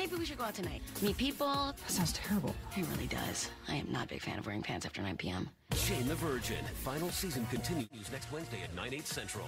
maybe we should go out tonight. Meet people. That sounds terrible. It really does. I am not a big fan of wearing pants after 9 p.m. Jane the Virgin. Final season continues next Wednesday at 9, 8 central.